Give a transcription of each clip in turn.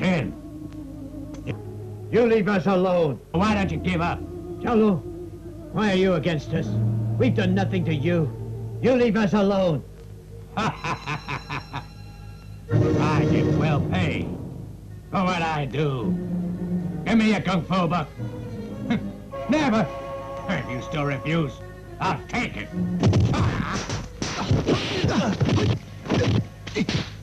Chin, You leave us alone. why don't you give up? Chalu, why are you against us? We've done nothing to you. You leave us alone. I get well paid for what I do. Give me a kung fu book. Never. If you still refuse, I'll take it.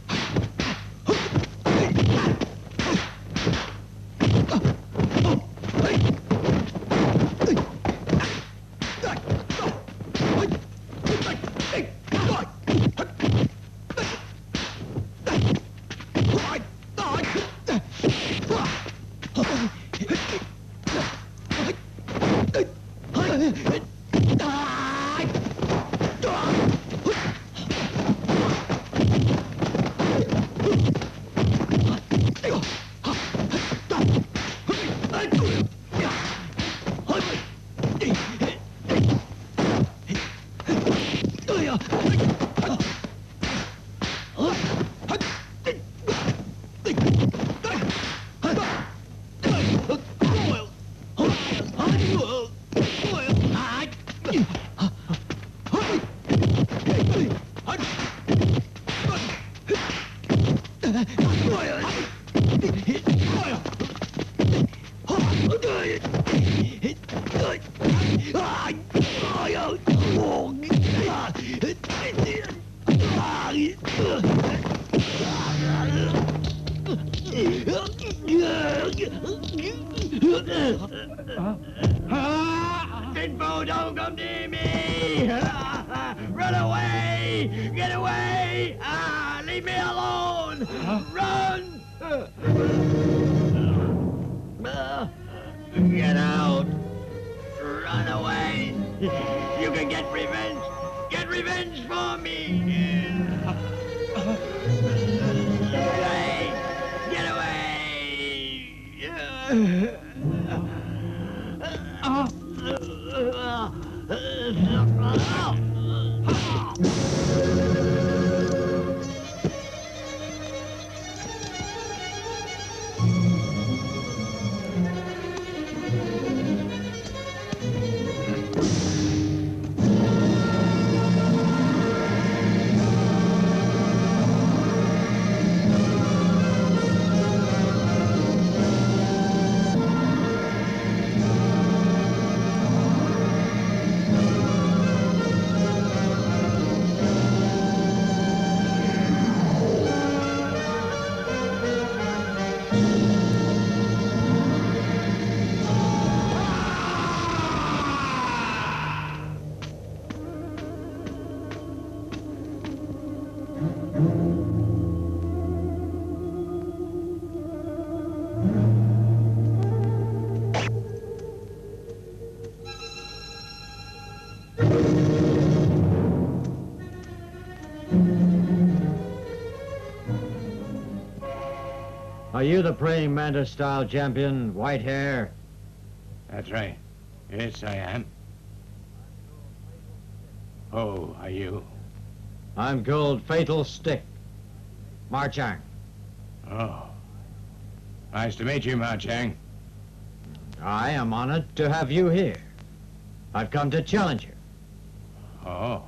Are you the praying mantis style champion? White hair? That's right. Yes, I am. Oh, are you? I'm called Fatal Stick. Marchang. Oh. Nice to meet you, Marchang. I am honored to have you here. I've come to challenge you. Oh.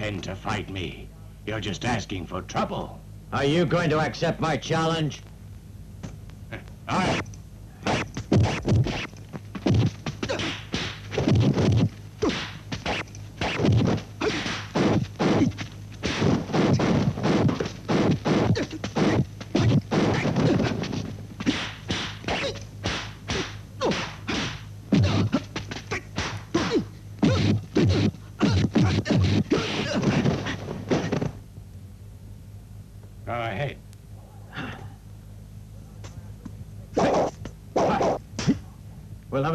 Intend to fight me, you're just asking for trouble. Are you going to accept my challenge? I... Go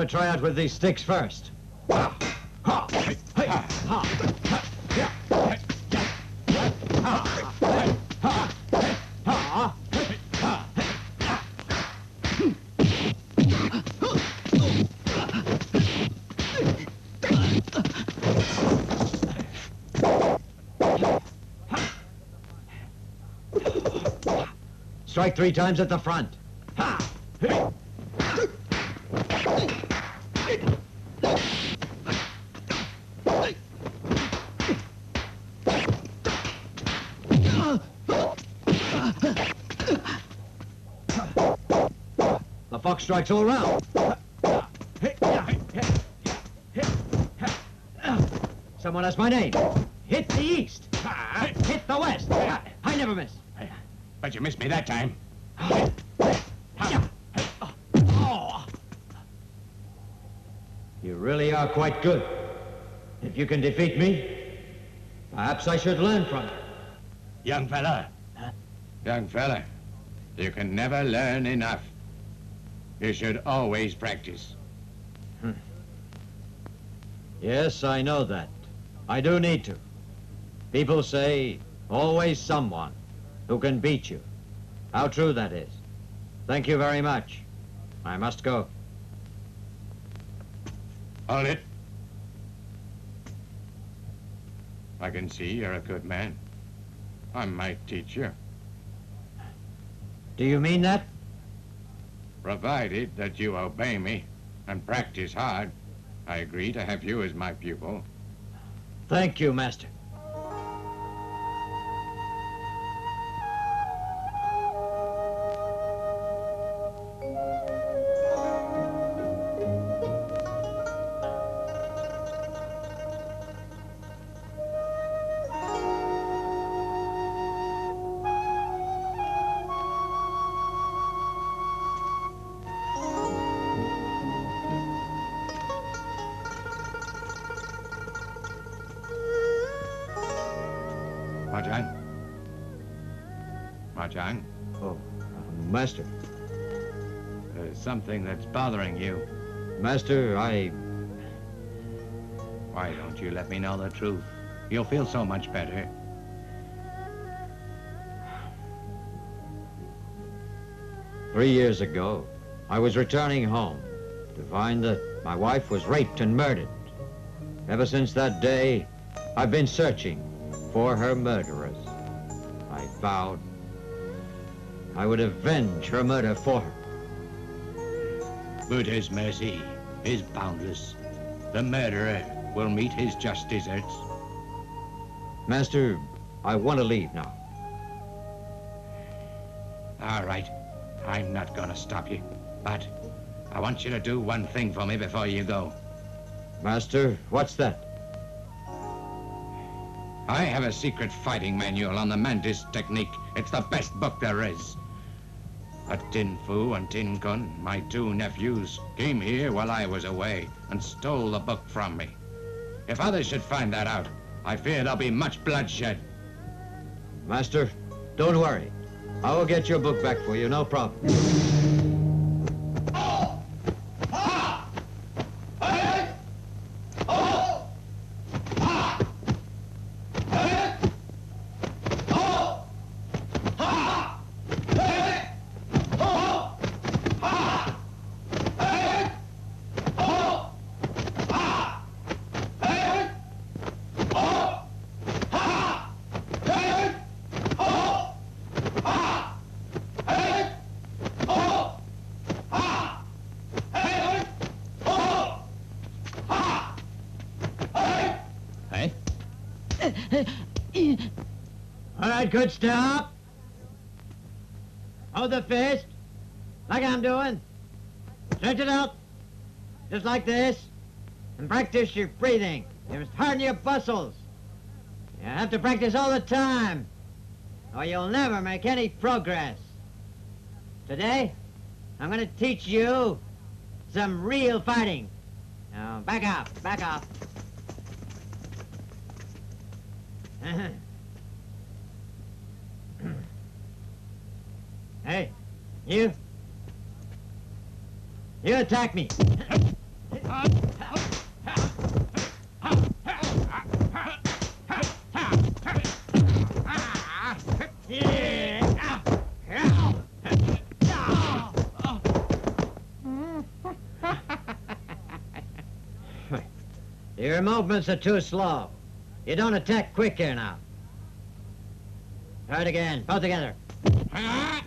a tryout with these sticks first. Strike three times at the front. Strikes all round. Someone has my name. Hit the east. Hit the west. I never miss. But you missed me that time. You really are quite good. If you can defeat me, perhaps I should learn from you. Young fella. Young fella, you can never learn enough. You should always practice. Hmm. Yes, I know that. I do need to. People say, always someone who can beat you. How true that is. Thank you very much. I must go. Hold it. I can see you're a good man. I might teach you, Do you mean that? Provided that you obey me and practice hard. I agree to have you as my pupil. Thank you, Master. Bothering you. Master, I... Why don't you let me know the truth? You'll feel so much better. Three years ago, I was returning home to find that my wife was raped and murdered. Ever since that day, I've been searching for her murderers. I vowed I would avenge her murder for her. Buddha's mercy is boundless. The murderer will meet his just deserts. Master, I want to leave now. All right. I'm not gonna stop you. But I want you to do one thing for me before you go. Master, what's that? I have a secret fighting manual on the Mantis technique. It's the best book there is. But Tin Fu and Tin Kun, my two nephews, came here while I was away and stole the book from me. If others should find that out, I fear there'll be much bloodshed. Master, don't worry. I will get your book back for you, no problem. Good. Stop. Hold the fist. Like I'm doing. Stretch it out. Just like this. And practice your breathing. You must harden your muscles. You have to practice all the time. Or you'll never make any progress. Today, I'm going to teach you some real fighting. Now, back up, back up. hey, you. You attack me. Your movements are too slow. You don't attack quick here now. Try it again. Both together.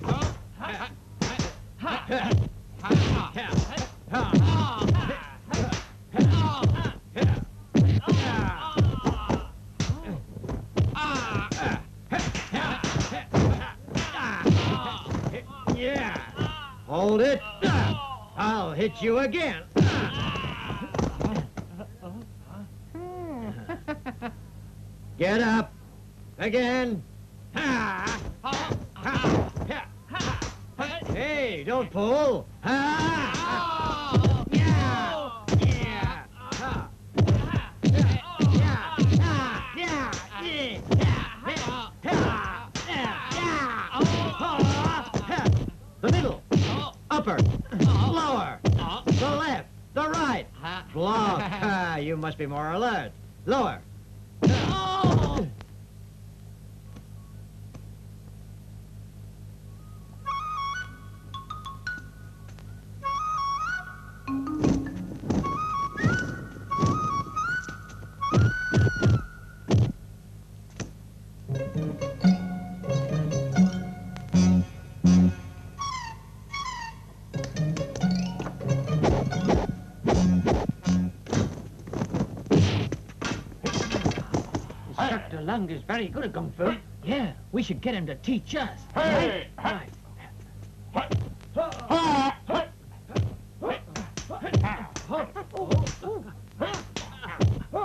Lung is very good at Kung Fu. Yeah, we should get him to teach us. Hey! Right.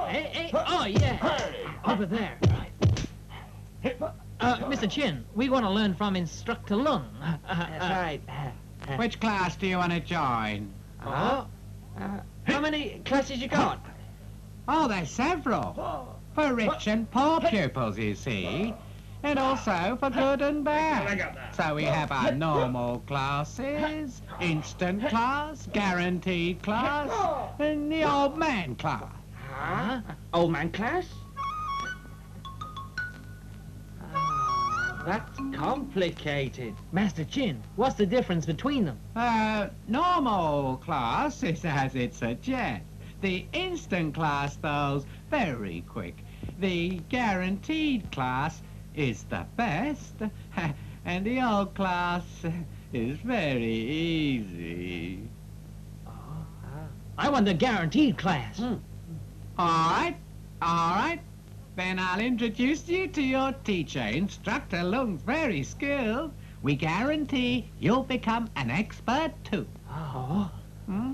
Hey, hey, oh yeah, over there. Uh, Mr. Chin, we want to learn from Instructor Lung. That's right. Which class do you want to join? Oh? Uh, how many classes you got? Oh, there's several. For rich and poor pupils, you see. And also for good and bad. So we have our normal classes, instant class, guaranteed class, and the old man class. Huh? Old man class? that's complicated. Master Chin, what's the difference between them? Uh, normal class is as it suggests. The instant class, though's very quick. The guaranteed class is the best. and the old class is very easy. I want the guaranteed class. All right, all right. Then I'll introduce you to your teacher. Instructor Lung's very skilled. We guarantee you'll become an expert too. Oh. Hmm?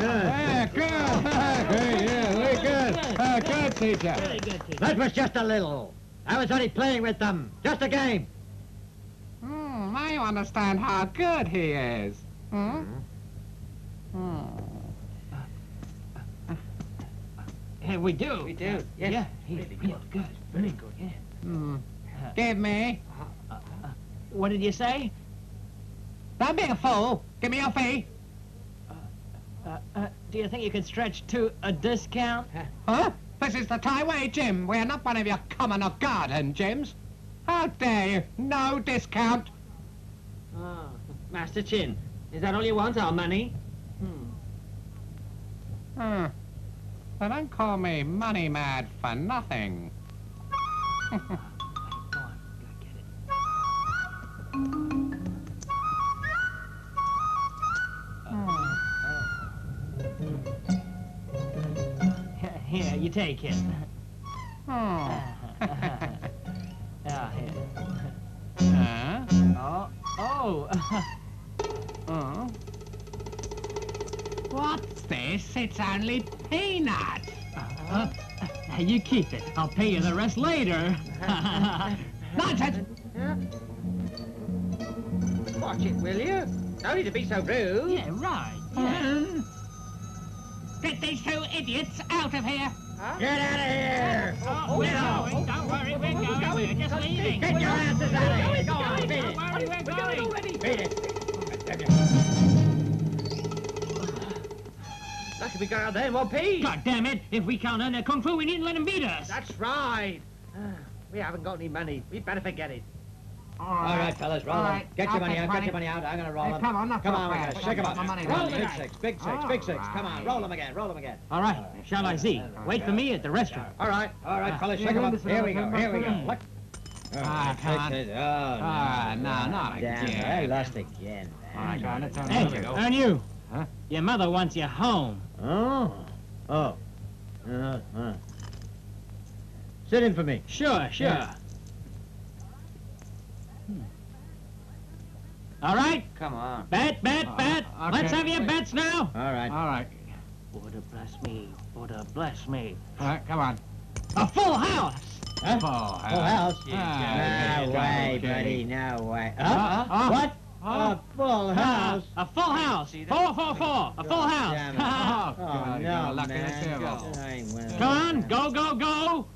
Yeah, good. Good, yeah, very good. Uh, good, teacher. very good. That was just a little. I was only playing with them. Just a game. Hmm, I understand how good he is. Hmm? Hmm. Yeah, we do. We do, yes. Yeah, he's real good. Very good, yeah. Hmm. Give me. What did you say? Don't be a fool. Give me your fee. Uh, uh, do you think you could stretch to a discount? Huh? This is the Taiway gym. We're not one of your common or garden gyms. How dare you? No discount. Oh, Master Chin, is that all you want, our money? Hmm. Hmm. They don't call me money mad for nothing. Here, Here, you take it. Hmm. Yeah, here. Huh? Oh, oh. Oh. What's this? It's only peanuts. Uh, you keep it. I'll pay you the rest later. Nonsense! Watch it, will you? No need to be so rude. yeah, right. Yeah. Get these two idiots out of here! Get out of here! Oh, we're going. Don't worry, we're going. We're just leaving. Get your asses out of here! Go on, beat Don't worry, we're going. Beat it! Lucky we got out there in one piece. God damn it! If we can't earn their kung fu, we needn't let them beat us. That's right. Ah, We haven't got any money. We better forget it. All right, fellas, roll All them. Get I'll your money out, get your money out. I'm gonna roll Hey, them. come on, not Come on, we fast. gotta shake them up. money Roll them. Big six, big six, big six. Come on, roll them again, roll them again. All right. Shall I see? Wait for me at the restaurant. All right. All right, Ah. fellas, shake them up. Here we go, here we go. listen. Look. Ah, come on. Oh, no. Ah, no, not Damn, again. I lost again. All right, go on, let's turn Hey, it and you. Huh? Your mother wants you home. Oh. Oh. Uh, uh. Sit in for me. Sure, sure. Yeah. All right. Come on. Bet, bet, Uh, bet. okay. Let's have your bets now. All right. All right. Buddha bless me. Buddha bless me. All right, come on. A full house. Huh? Full Full house. house? Ah, No way, okay. buddy, no way. Huh? Huh? Huh? What? Huh? A full Ah, house? a full house. Four, four, four. A full house. Oh, Oh, God, no, you're lucky man. as devil. I ain't winning. Come on, go, go, go.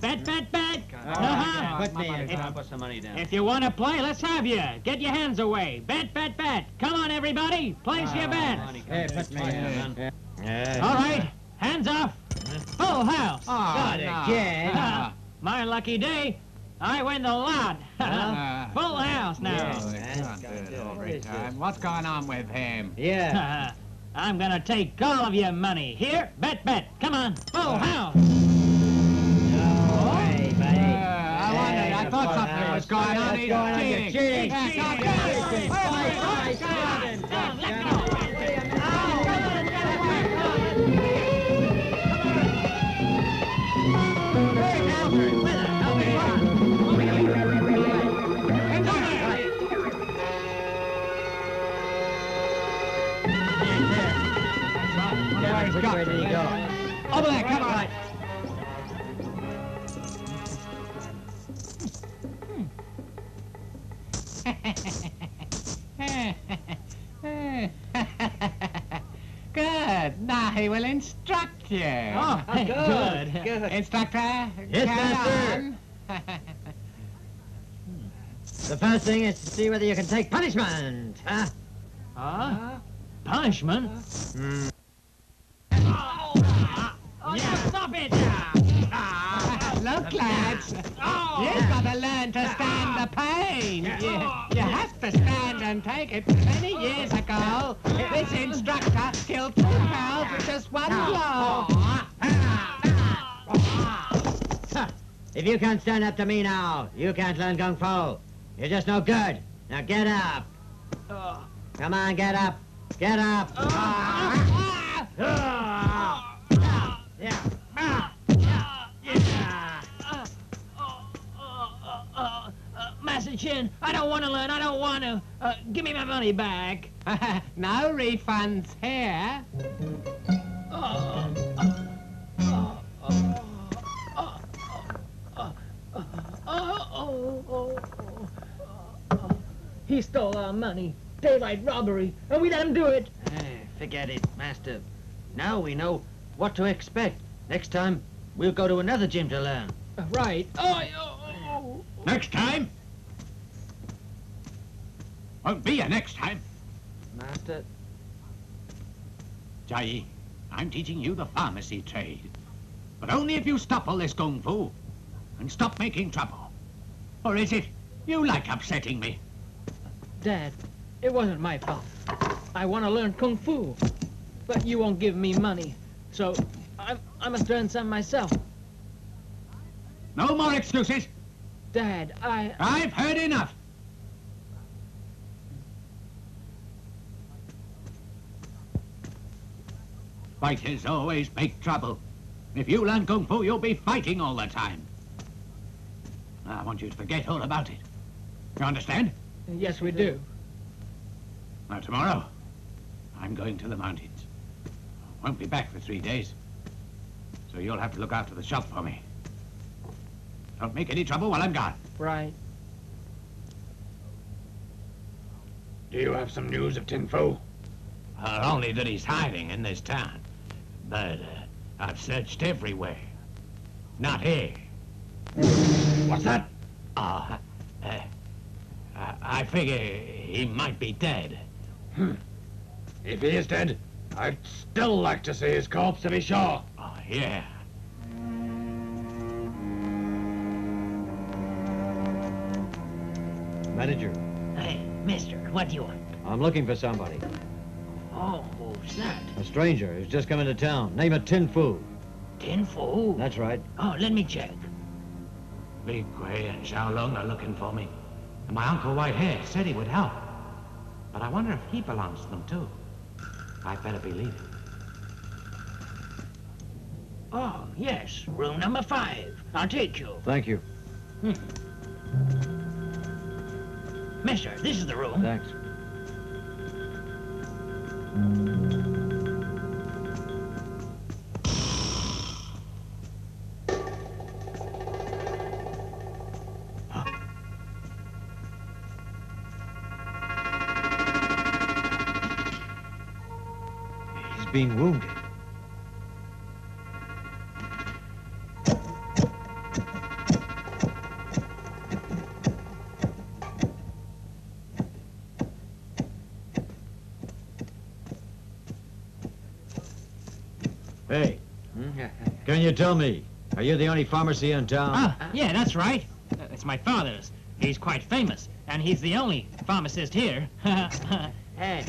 Bet, bet, bet. Uh-huh. put me My in. money's If- some money down. If you want to play, let's have you. Get your hands away. Bet, bet, bet. Come on, everybody. Place your bet. Hey, put me in. Yeah. All right. Hands off. Full house. Oh, Not no. again. Ah, My lucky day. I win the lot. Ah. Full house now. Yes. man. he can't do What it is every time. What's going on with him? Yeah. I'm gonna take all of your money. Here, bet, bet. Come on. Full house. Going on. What's He's going on? Cheating. cheating. Good. Now he will instruct you. Oh, good. Good. Instructor, Yes, carry master. on. The first thing is to see whether you can take punishment. Huh? Huh? Punishment? Hmm. Oh, yeah, stop it! Look, lads, oh. you've got to learn to stand the pain. You, you have to stand and take it. Many years ago, this instructor killed two cows with just one ah. blow. Ah. Ah. If you can't stand up to me now, you can't learn Kung Fu. You're just no good. Now get up. Come on, get up. Get up. Yeah. Master Chin, I don't want to learn. I don't want to. Uh, give me my money back. no refunds here. Oh, oh. He stole our money. Daylight robbery. And we let him do it. Hey, forget it, Master. Now we know what to expect. Next time, we'll go to another gym to learn. Right. Oh, oh, oh. Next time, Won't be a next time. Master, Jai, I'm teaching you the pharmacy trade. But only if you stop all this kung fu and stop making trouble. Or is it you like upsetting me? Dad, it wasn't my fault. I want to learn kung fu, but you won't give me money, so I, I must learn some myself. No more excuses. Dad, I... I've heard enough. Fighters always make trouble. If you learn Kung Fu, you'll be fighting all the time. I want you to forget all about it. You understand? Yes, we do. Now, tomorrow, I'm going to the mountains. Won't be back for three days. So you'll have to look after the shop for me. Don't make any trouble while I'm gone. Right. Do you have some news of Tin Fu? Uh, only that he's hiding in this town. But uh, I've searched everywhere. Not here. What's that? Oh, uh, I, I figure he might be dead. Hmm. If he is dead, I'd still like to see his corpse to be sure. Oh, yeah. Manager, Hey, mister, what do you want? I'm looking for somebody. Oh, who's that? A stranger who's just come into town. Name it Tin Fu. Tin Fu? That's right. Oh, let me check. Li Kuei and Xiao Long are looking for me. And my uncle White Hair said he would help. But I wonder if he belongs to them too. I'd better be leaving. Oh, yes, room number five. I'll take you. Thank you. Hmm. Mister, this is the room. Thanks. He's been wounded. Tell me, are you the only pharmacy in town? Ah, yeah, that's right. Uh, It's my father's. He's quite famous, and he's the only pharmacist here. Hey,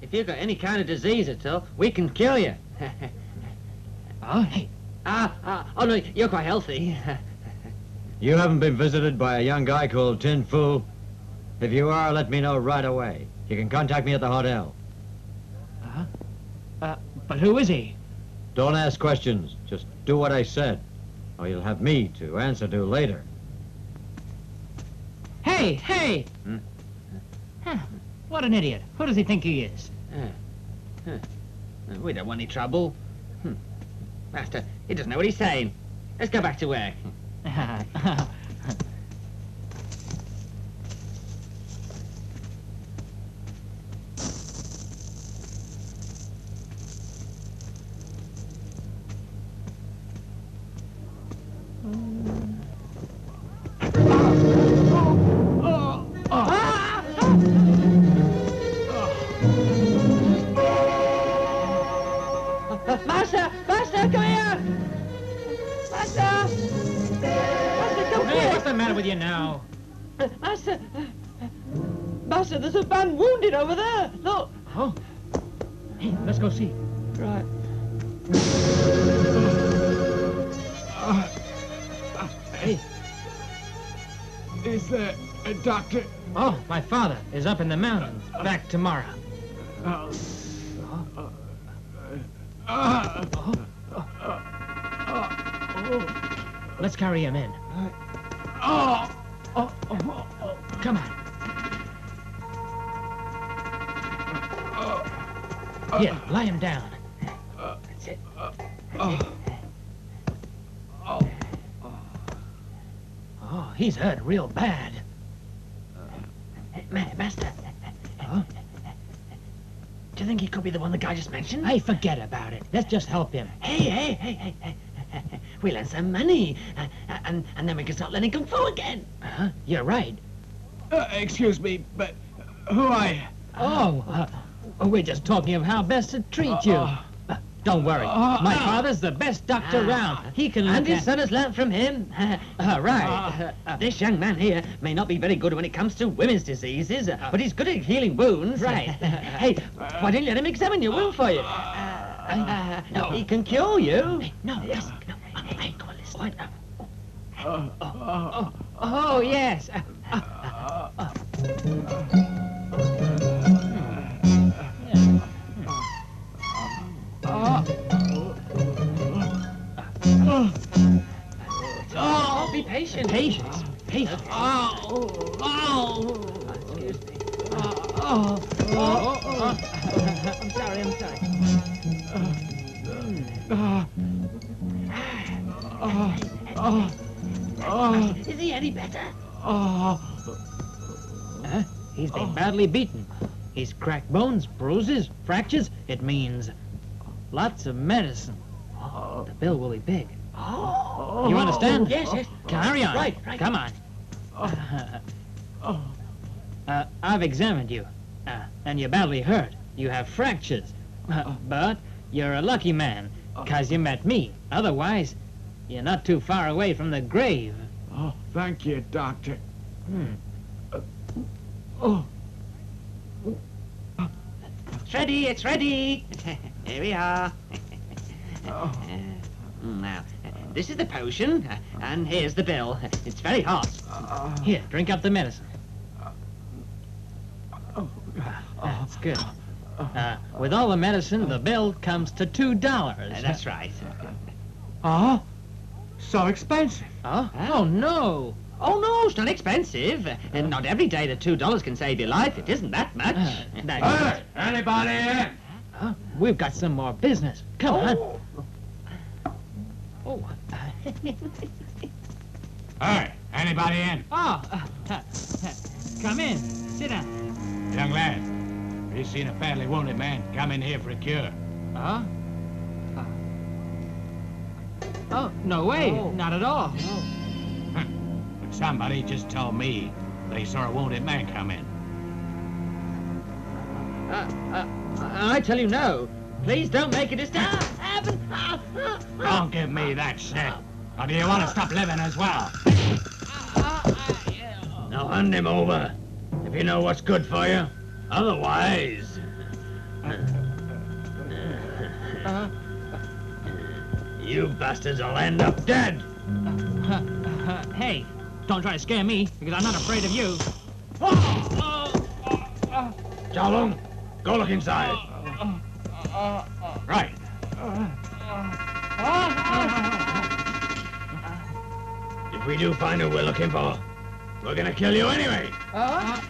if you've got any kind of disease at all, we can cure you. oh, hey, ah, ah, oh no, you're quite healthy. You haven't been visited by a young guy called Tin Fu? If you are, let me know right away. You can contact me at the hotel. but who is he? Don't ask questions. Just do what I said. Or you'll have me to answer to later. Hey, hey! Hmm? Huh, What an idiot. Who does he think he is? we don't want any trouble. Hmm. Master, he doesn't know what he's saying. Let's go back to work. is up in the mountains. Back tomorrow. Let's carry him in. Oh! Come on. Here, lie him down. That's it. Oh, he's hurt real bad. Ma- Master. Huh? Do you think he could be the one the guy just mentioned? Hey, forget about it. Let's just help him. Hey, hey, hey, hey, hey. We'll earn some money. Uh, and, and then we can start learning Kung Fu again. Huh? You're right. Uh, excuse me, but Who are you? Oh, uh, we're just talking of how best to treat you. Uh, Uh, don't worry. uh, My uh. father's the best doctor around. He can And his son has learnt from him. Uh, right. Uh, uh, this young man here may not be very good when it comes to women's diseases, uh, but he's good at healing wounds. Right. hey, why don't you let him examine your wound for you? Uh, no, he can cure you. No, listen. No. Hey, come on, listen. Oh, oh, oh, yes. Oh, be patient. Patience. Patience. Oh, oh, Excuse me. Oh, oh, oh, oh. I'm sorry, I'm sorry. Is he any better? Huh? He's been badly beaten. He's cracked bones, bruises, fractures. It means lots of medicine. The bill will be big. You understand? Yes, yes. Carry on. Right, right. Come on. Uh, I've examined you, uh, and you're badly hurt. You have fractures. Uh, but you're a lucky man, because you met me. Otherwise, you're not too far away from the grave. Oh, thank you, Doctor. It's ready, it's ready. Here we are. Oh. Mm, now, this is the potion, uh, and here's the bill. It's very hot. Here, drink up the medicine. Oh. That's good. Uh, with all the medicine, the bill comes to two dollars. Uh, that's right. Oh, so expensive. Oh, oh no! Oh, no, it's not expensive. Uh, And not every day that two dollars can save your life. It isn't that much. Uh, Hey, anybody in? Huh? We've got some more business. Come on. Oh, Hey, anybody in? oh, uh, uh, come in. Sit down. Young lad, you seen a badly wounded man come in here for a cure. Huh? Oh, no way. Oh. Not at all. But somebody just told me they saw a wounded man come in. Uh, uh, I tell you no. Please don't make it a stop. Happen. Ah, ah, ah. Don't give me that shit. Or do you want to stop living as well? Now hand him over, if you know what's good for you. Otherwise... You bastards will end up dead. Hey, don't try to scare me, because I'm not afraid of you. Jalung, go look inside. Right. If we do find who we're looking for, we're gonna kill you anyway. Master,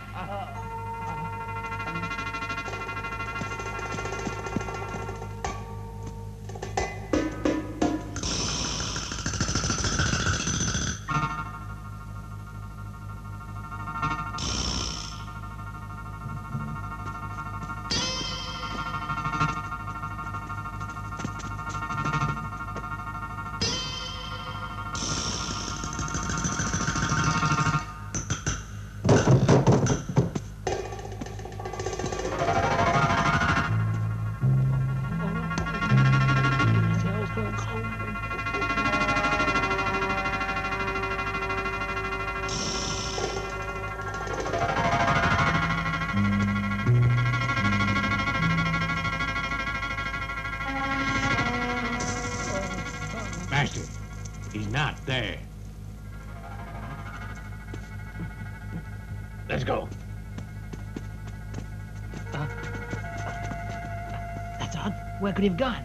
Where he have gone?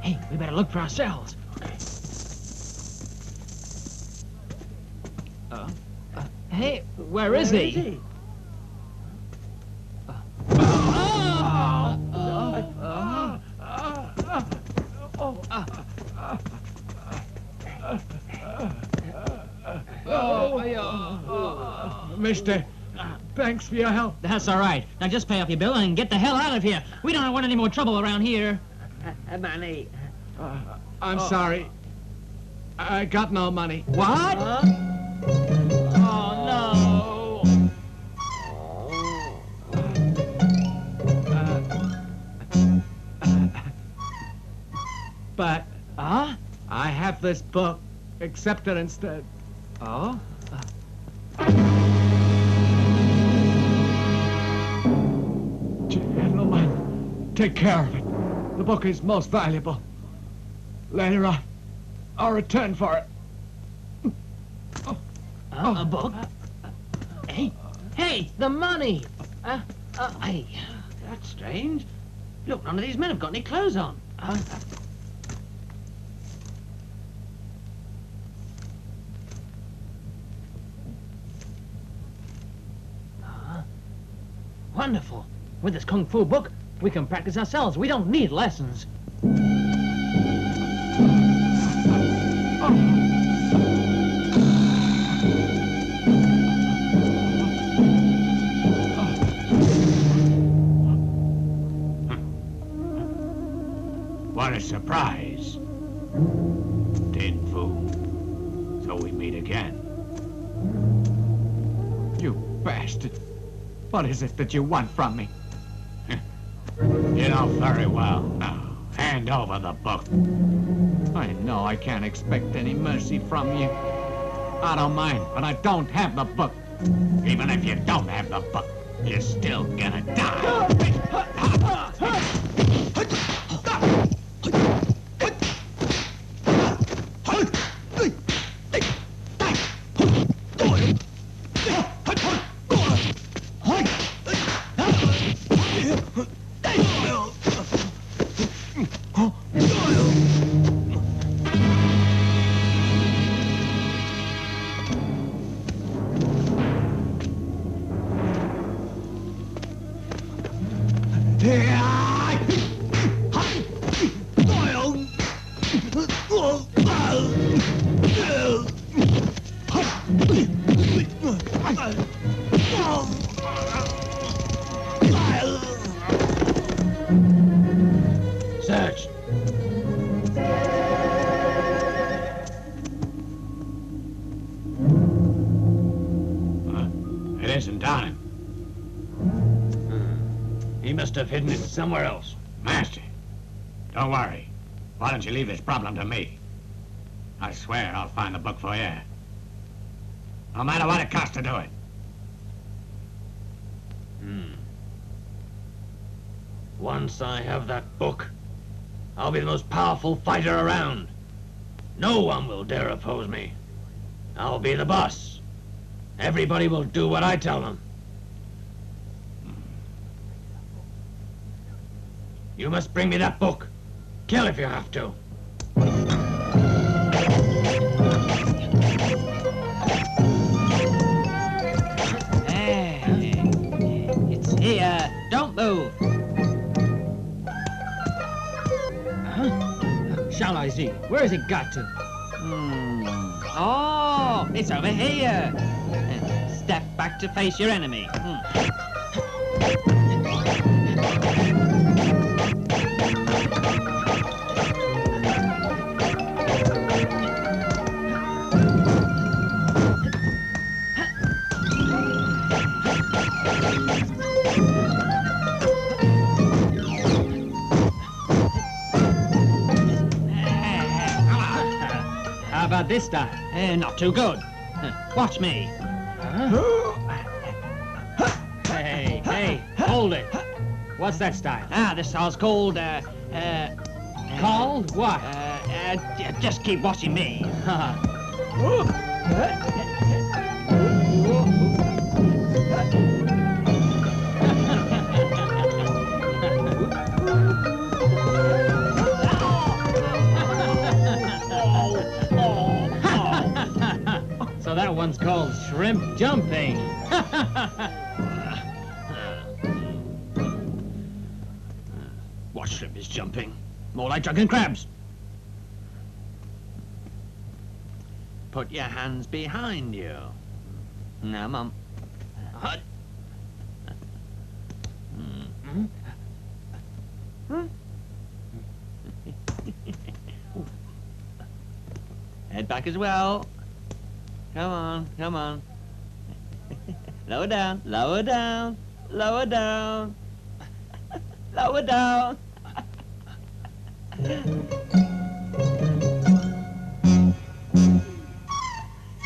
Hey, we better look for ourselves. Uh, uh, hey, where is he? Mister, thanks for your help. That's all right. Now just pay off your bill and get the hell out of here. We don't want any more trouble around here. Uh, money. Uh, I'm oh. sorry. I got no money. What? Huh? Oh, no. But huh? I have this book accepted instead. Oh? Take care of it. The book is most valuable. Later on, I'll return for it. Uh, a book? Hey, hey, the money! Uh, uh, hey, that's strange. Look, none of these men have got any clothes on. Uh, uh, wonderful. With this Kung Fu book, we can practice ourselves. We don't need lessons. What a surprise. Tin Fu. So we meet again. You bastard. What is it that you want from me? Know very well. Now, hand over the book. I know I can't expect any mercy from you. I don't mind, but I don't have the book. Even if you don't have the book, you're still gonna die. must have hidden it somewhere else. Master, don't worry. Why don't you leave this problem to me? I swear I'll find the book for you. No matter what it costs to do it. Hmm. Once I have that book, I'll be the most powerful fighter around. No one will dare oppose me. I'll be the boss. Everybody will do what I tell them. You must bring me that book. Kill if you have to. Hey, it's here. Don't move. Huh? Shall I see? Where has it got to? Hmm. Oh, it's over here. Step back to face your enemy. Hmm. This style? Eh, not too good. Uh, Watch me. Hey, hey, hold it. What's that style? Ah, this style's called, uh, uh, Called what? uh, uh, just keep watching me. one's called shrimp jumping. What shrimp is jumping? More like drunken crabs. Put your hands behind you. Now, Mum. Hut. Head back as well. Come on, come on. lower down, lower down, lower down, lower down.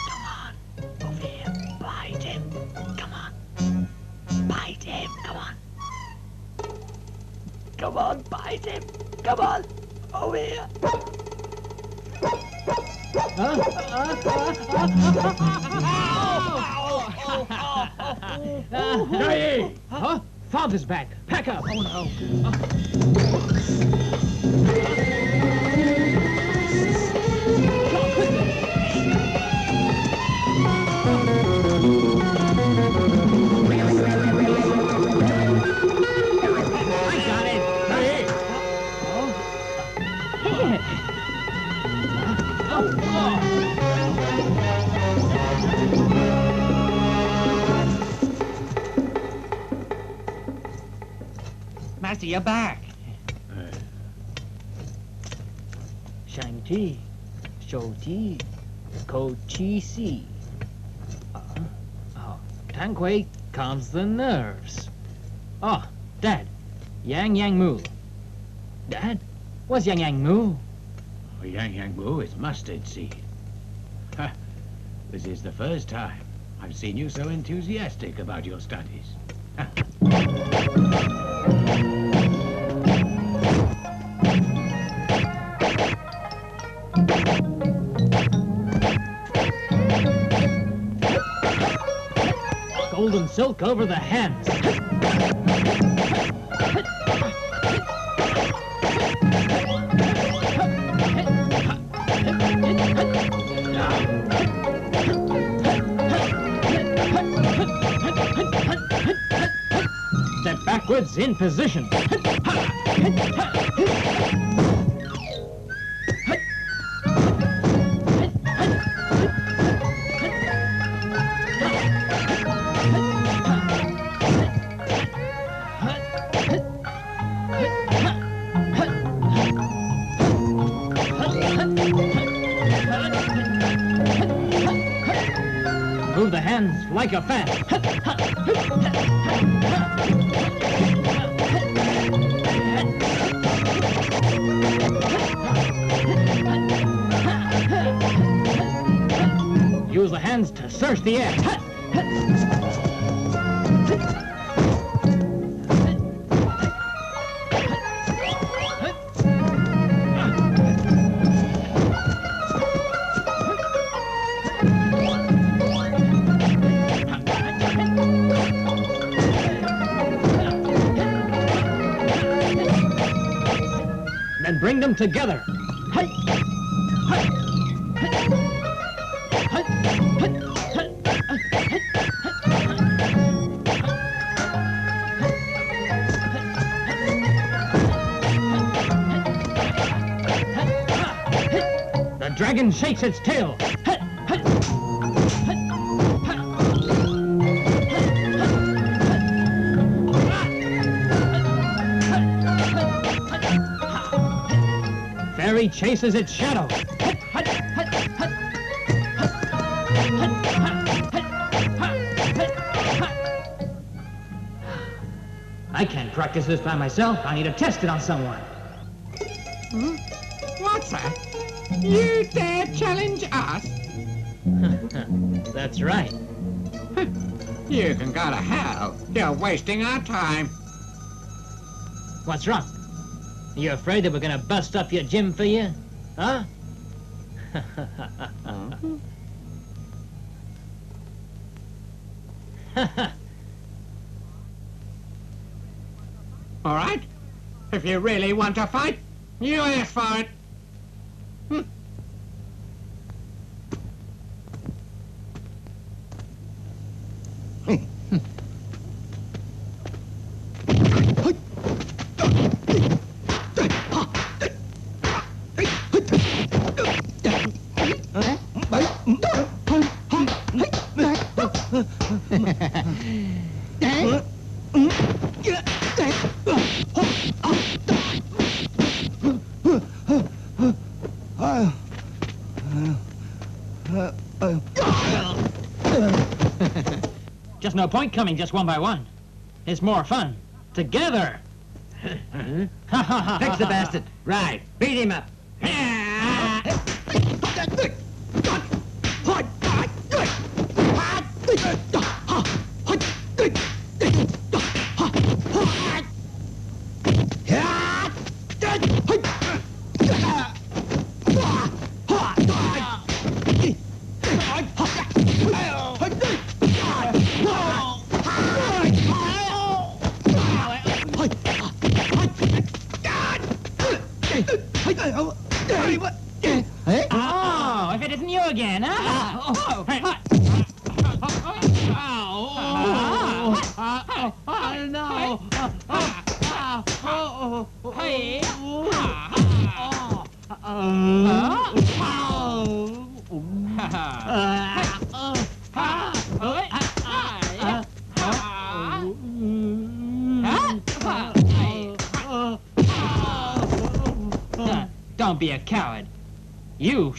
come on, over here, bite him. Come on, bite him, come on. Come on, bite him, come on, over here. Hey! Huh? Father's back. Pack up. Oh no. Oh. Master, you're back. Shang-Chi, Shou-Ti, Ko-Chi-Si. Uh, oh, Tang Kui calms the nerves. Oh, Dad, Yang Yang Mu. Dad, what's Yang Yang Mu? Oh, Yang Yang Wu is mustard seed. Ha, This is the first time I've seen you so enthusiastic about your studies. Golden silk over the hands. Step backwards in position. Like a fan. Use the hands to search the air. Together. The dragon shakes its tail. Chases its shadow. I can't practice this by myself. I need to test it on someone. What's that? You dare challenge us? That's right. You can go to hell. You're wasting our time. What's wrong? You afraid that we're gonna bust up your gym for you? Huh? All right? If you really want to fight, you ask for it. Just no point coming just one by one. It's more fun. Together. Fix the bastard. Right. Beat him up. be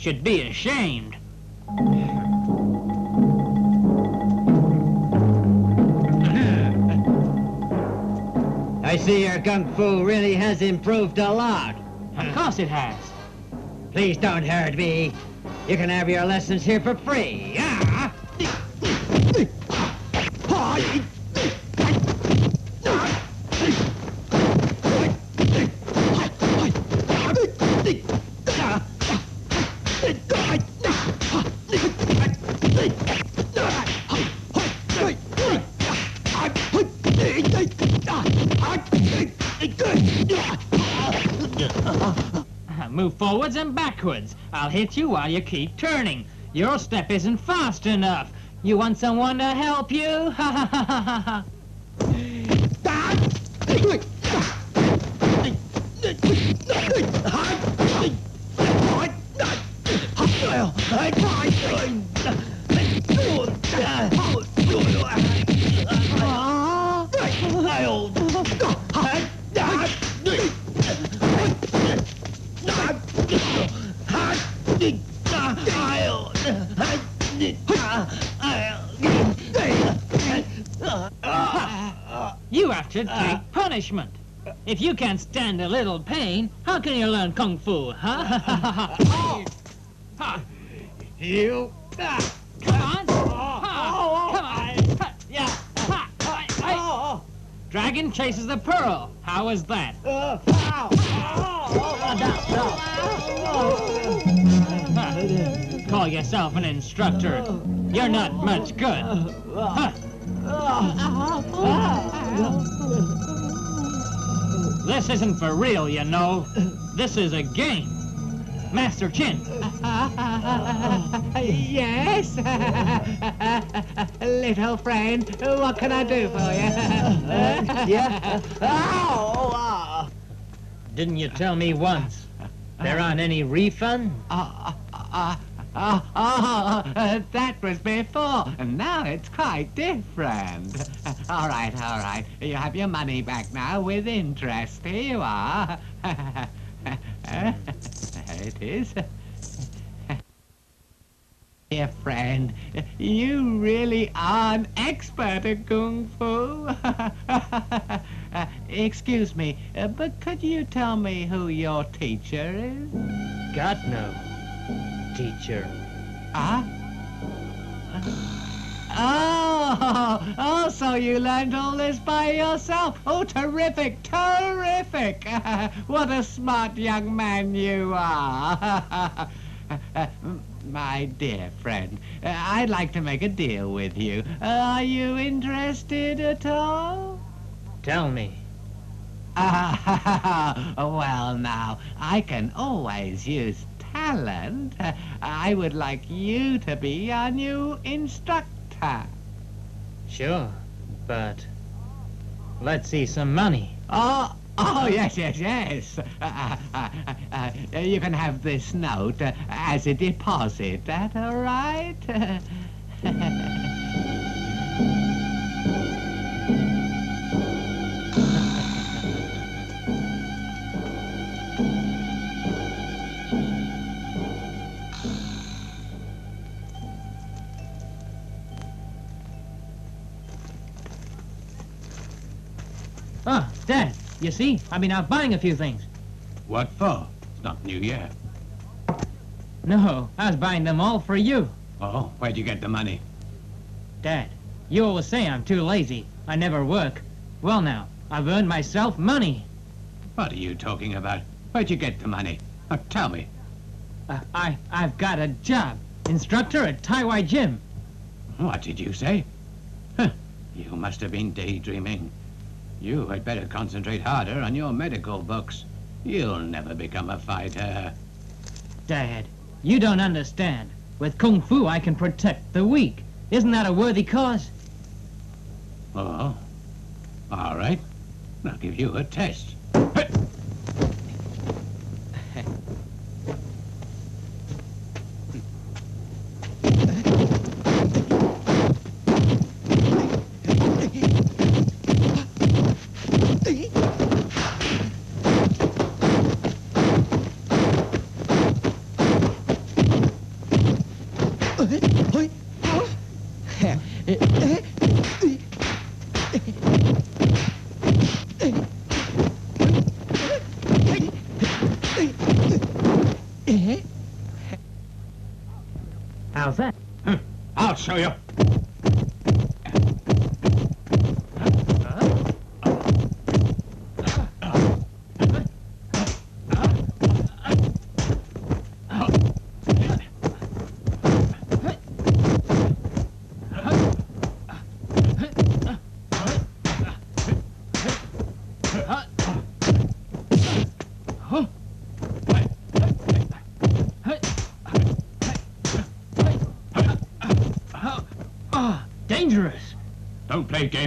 should be ashamed. I see your kung fu really has improved a lot. Of course it has. Please don't hurt me. You can have your lessons here for free. Forwards and backwards. I'll hit you while you keep turning. Your step isn't fast enough. You want someone to help you? Ha ha ha ha ha. You have to uh. take punishment. If you can't stand a little pain, how can you learn kung fu, huh? Oh. Ha. You. Come on. Ha. Come on. Oh. Oh. Ha. Yeah. Ha. Hi. Hi. Dragon chases the pearl. How was that? Uh, ha. Call yourself an instructor. You're not much good. Uh. Huh. Uh-huh. Uh-huh. This isn't for real, you know. This is a game. Master Chin, yes? Little friend, what can I do for you? yeah. Ow! didn't you tell me once there aren't any refunds? Uh, uh, uh, oh, uh, that was before. And now it's quite different. All right, all right. You have your money back now with interest. Here you are. There it is. Dear friend, you really are an expert at Kung Fu. Uh, excuse me, uh, but could you tell me who your teacher is? Got no teacher. Huh? Oh, oh, so you learned all this by yourself. Oh, terrific, terrific. what a smart young man you are. My dear friend, uh, I'd like to make a deal with you. Are you interested at all? Tell me. Ah, well now, I can always use talent. I would like you to be our new instructor. Sure, but let's see some money. Oh, oh yes, yes, yes. Uh, uh, uh, uh, you can have this note uh, as a deposit. That all right? Ah, Dad, you see, I've been out buying a few things. What for? It's not New Year. No, I was buying them all for you. Oh, where'd you get the money? Dad, you always say I'm too lazy. I never work. Well now, I've earned myself money. What are you talking about? Where'd you get the money? Now, tell me. Uh, I, I've got a job. Instructor at Taiwai Gym. What did you say? Huh, you must have been daydreaming. You had better concentrate harder on your medical books. You'll never become a fighter. Dad, you don't understand. With Kung Fu, I can protect the weak. Isn't that a worthy cause? Oh, all right. I'll give you a test. Hey!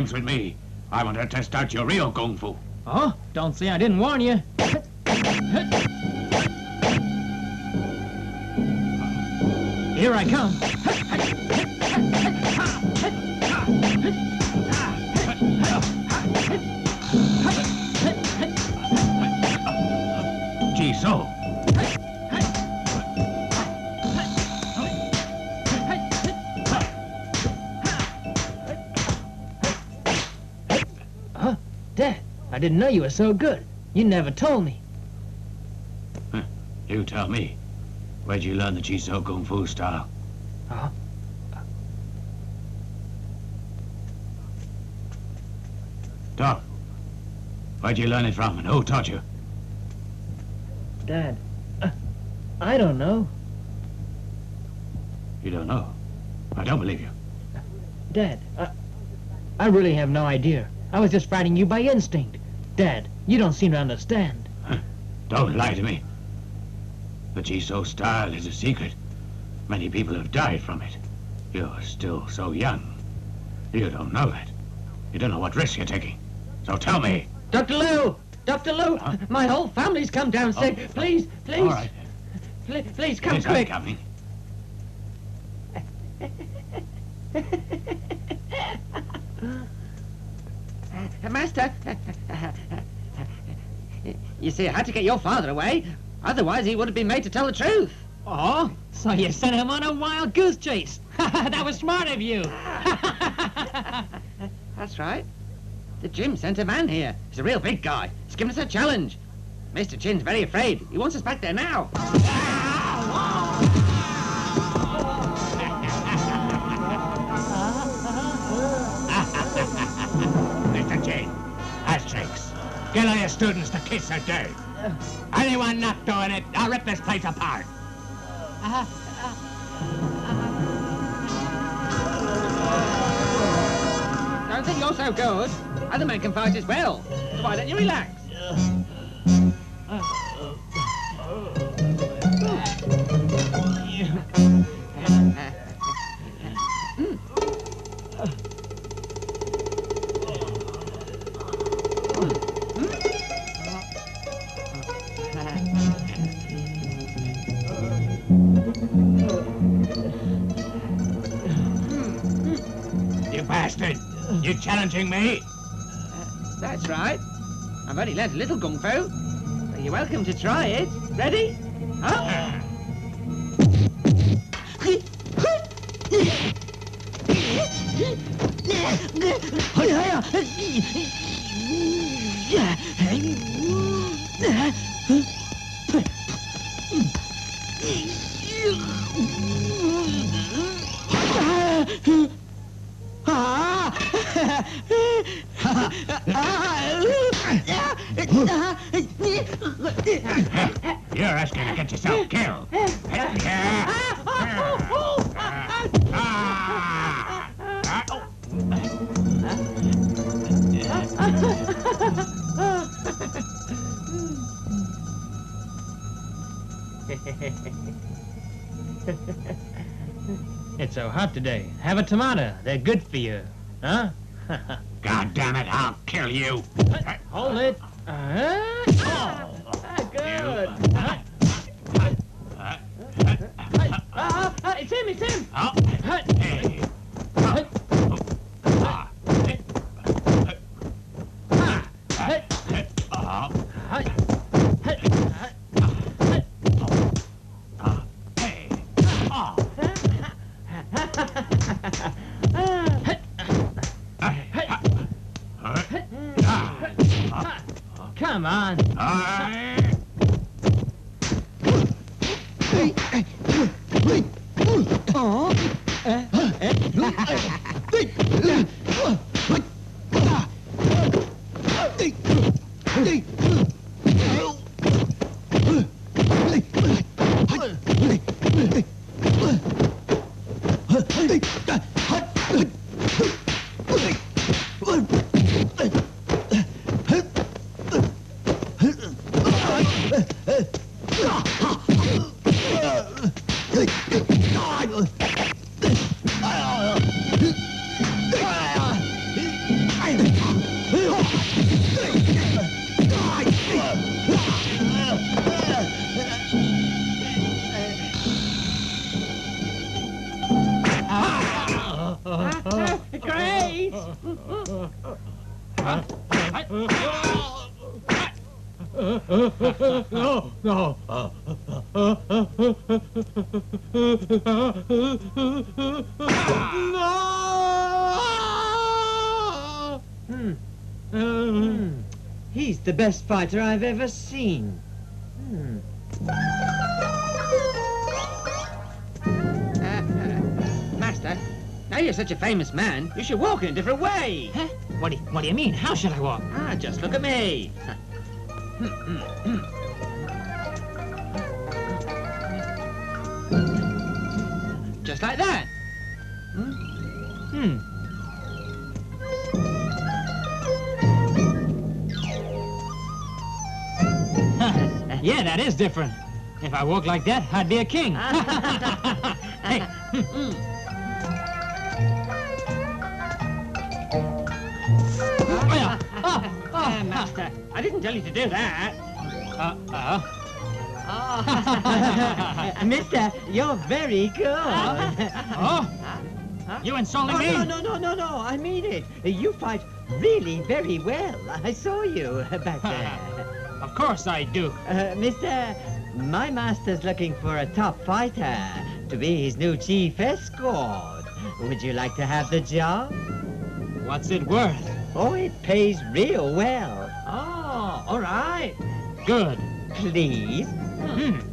Games with me. I want to test out your real kung fu. Oh, don't say I didn't warn you. Here I come. Didn't know you were so good. You never told me. You tell me. Where'd you learn the Jisoo kung fu style? Uh-huh. Talk. Where'd you learn it from and who taught you? Dad, uh, I don't know. You don't know. I don't believe you. Dad, I, I really have no idea. I was just fighting you by instinct. Dad, you don't seem to understand. Don't lie to me. The Jisoo style is a secret. Many people have died from it. You're still so young. You don't know that. You don't know what risks you're taking. So tell me. Dr. Lou! Dr. Lou! Huh? My whole family's come down sick. Oh. Please, please, All right. please, please come Yes, I'm coming. Master, you see, I had to get your father away. Otherwise, he would have been made to tell the truth. Oh, so you sent him on a wild goose chase. that was smart of you. That's right. The gym sent a man here. He's a real big guy. He's given us a challenge. Mr. Chin's very afraid. He wants us back there now. Get all your students to kiss her dirt. Anyone not doing it, I'll rip this place apart. Don't think you're so good. Other men can fight as well. So why don't you relax? Uh. Hmm. You bastard! You challenging me? Uh, that's right. I've only learnt a little kung fu. So you're welcome to try it. Ready? Up. You're asking to get yourself killed. it's so hot today. Have a tomato. They're good for you. Huh? God damn it, I'll kill you. Hold it. Uh, oh. good. Ah, ah, ah, it's him, it's him. Oh, hey. Best fighter I've ever seen. Hmm. Master, now you're such a famous man, you should walk in a different way. Huh? What do, you, what do you mean? How should I walk? Ah, just look at me. Different. If I walked like that, I'd be a king. hey. Oh, oh, oh, master, I didn't tell you to do that. Uh, uh. Mister, you're very good. Oh, you insulting Oh, me? no, no, no, no, no. I mean it. You fight really very well. I saw you back there. Of course I do. Uh, mister, my master's looking for a top fighter to be his new chief escort. Would you like to have the job? What's it worth? Oh, it pays real well. Oh, all right. Good. Please? Hmm.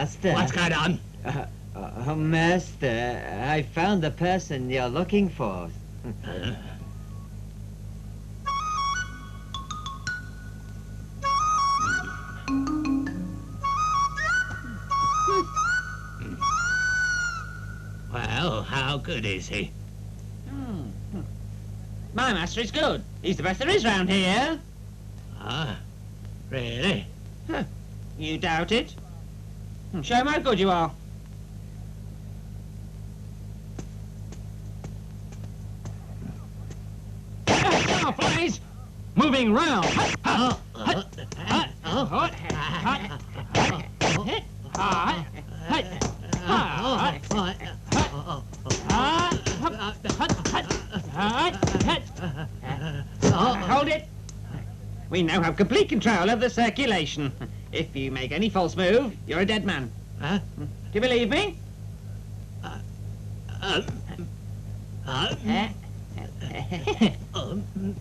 Master. What's going on? Uh, uh, master, I found the person you're looking for. Well, how good is he? My master is good. He's the best there is round here. Ah, really? You doubt it? Hmm, how good you. Now. Moving round. Hold it. We now have complete control of the circulation. If you make any false move, you're a dead man. Huh? Do you believe me? uh, uh, um,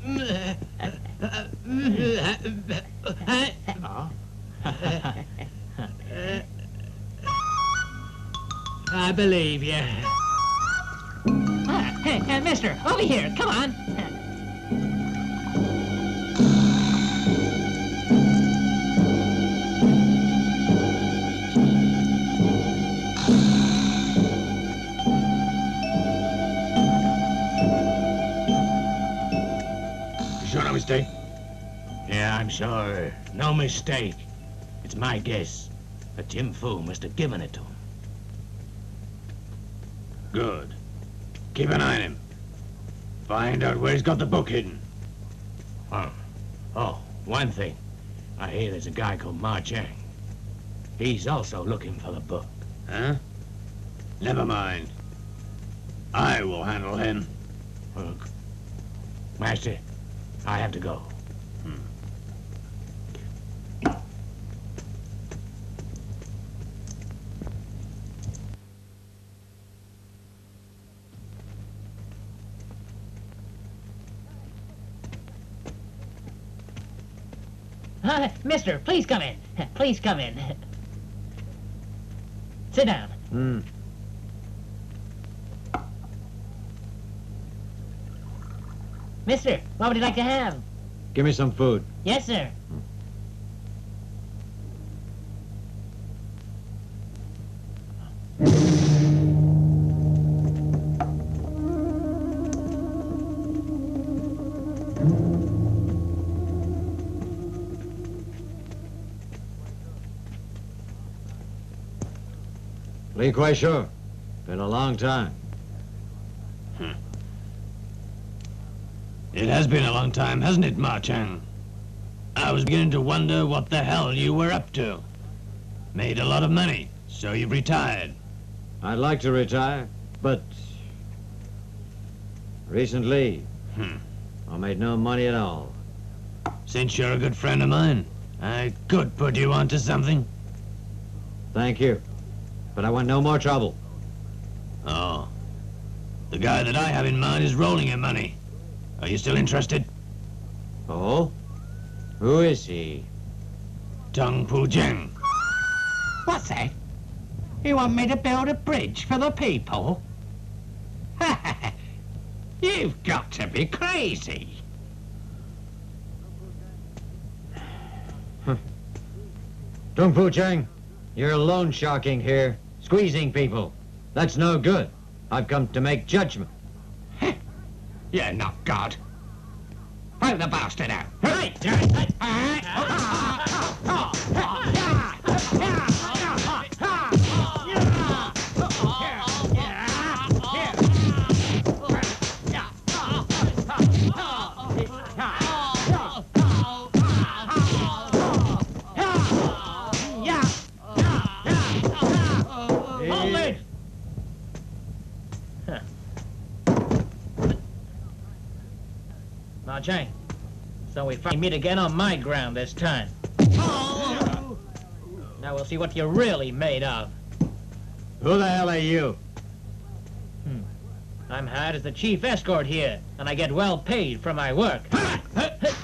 I believe you. Ah, hey, mister, over here, come on. Mistake? Yeah, I'm sure. No mistake. It's my guess that Jim Fu must have given it to him. Good. Keep an eye on him. Find out where he's got the book hidden. Huh. Oh, one thing. I hear there's a guy called Ma Chang. He's also looking for the book. Huh? Never mind. I will handle him. Look, Master, I have to go. Hmm. Uh, mister, please come in. Please come in. Sit down. Mm. Mister, what would you like to have? Give me some food. Yes, sir. Lee Kuei Sure. Been a long time. It has been a long time, hasn't it, Ma Chang? I was beginning to wonder what the hell you were up to. Made a lot of money, so you've retired. I'd like to retire, but recently Hmm. I made no money at all. Since you're a good friend of mine, I could put you onto something. Thank you. But I want no more trouble. Oh. The guy that I have in mind is rolling in money. Are you still interested? Oh? Who is he? Tung Pu Jeng. What's that? You want me to build a bridge for the people? You've got to be crazy. Tung Fu Cheng, you're loan sharking here, squeezing people. That's no good. I've come to make judgment. You're not God. Throw the bastard out. Hey! Hold we finally meet again on my ground this time. Now we'll see what you're really made of. Who the hell are you? Hmm. I'm hired as the chief escort here, and I get well paid for my work.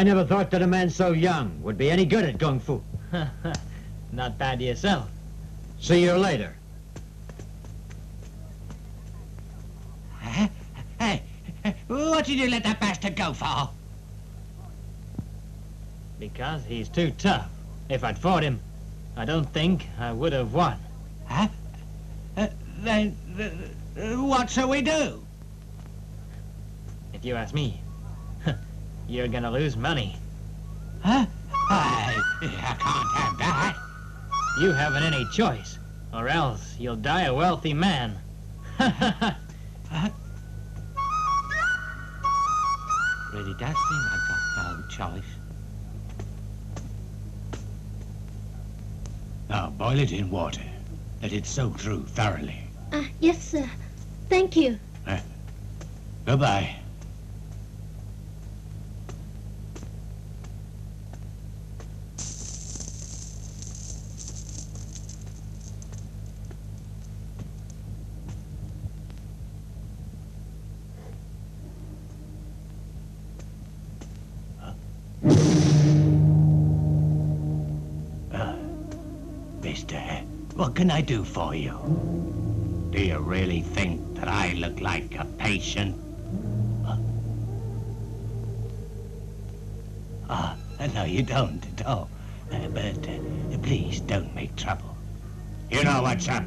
I never thought that a man so young would be any good at kung fu. Not bad yourself. See you later. Hey, what did you let that bastard go for? Because he's too tough. If I'd fought him, I don't think I would have won. Huh? Uh, then, uh, what shall we do? If you ask me, you're gonna lose money. Huh? I, I can't have that. You haven't any choice, or else you'll die a wealthy man. Really does seem I've got no choice. Now, boil it in water. Let it soak through thoroughly. Ah, yes, sir. Thank you. Goodbye. Do for you? Do you really think that I look like a patient? Ah, no, you don't at all. Uh, but uh, please don't make trouble. You know what's up,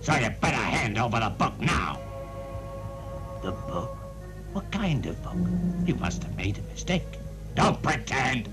so you better hand over the book now. The book? What kind of book? You must have made a mistake. Don't pretend.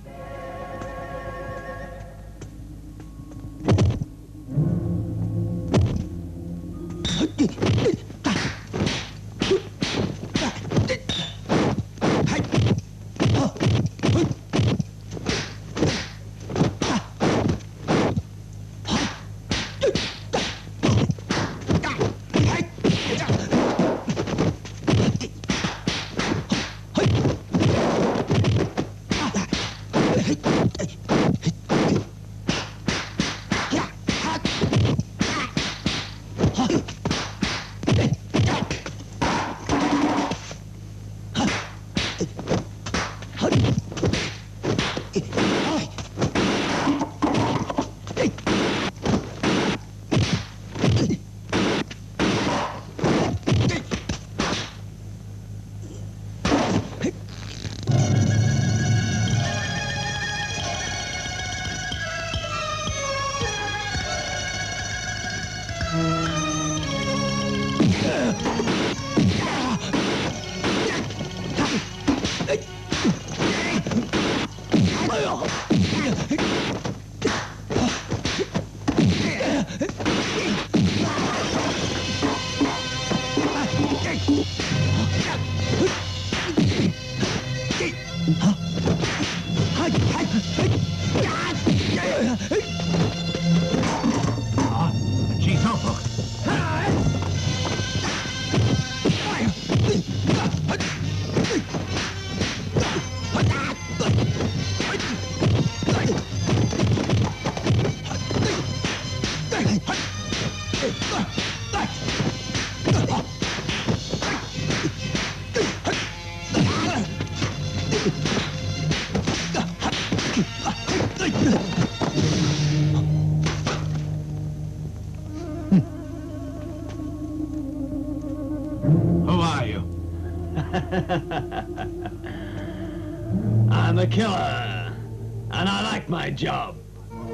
Job.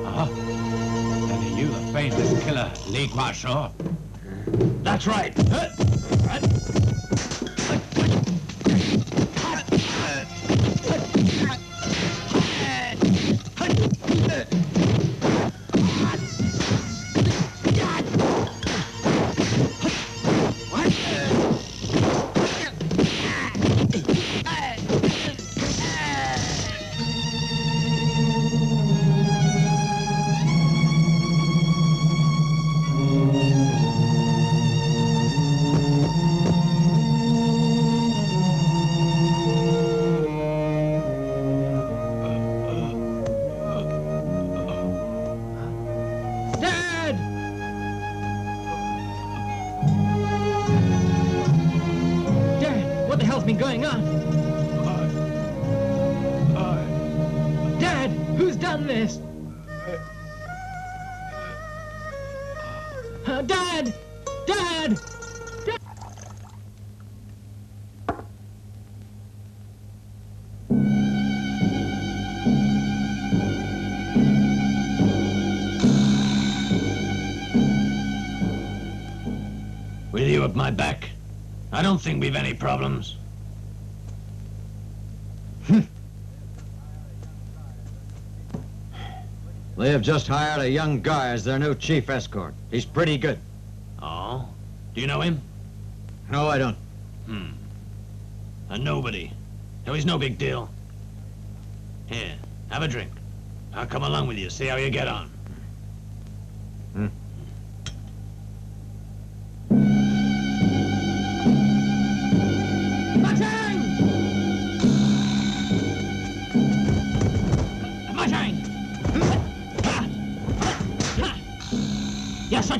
Huh? Then are you the famous killer, Lee Kwashaw? That's right. My back. I don't think we've any problems. They have just hired a young guy as their new chief escort. He's pretty good. Oh? Do you know him? No, I don't. Hmm. A nobody. No, he's no big deal. Here, have a drink. I'll come along with you, see how you get on.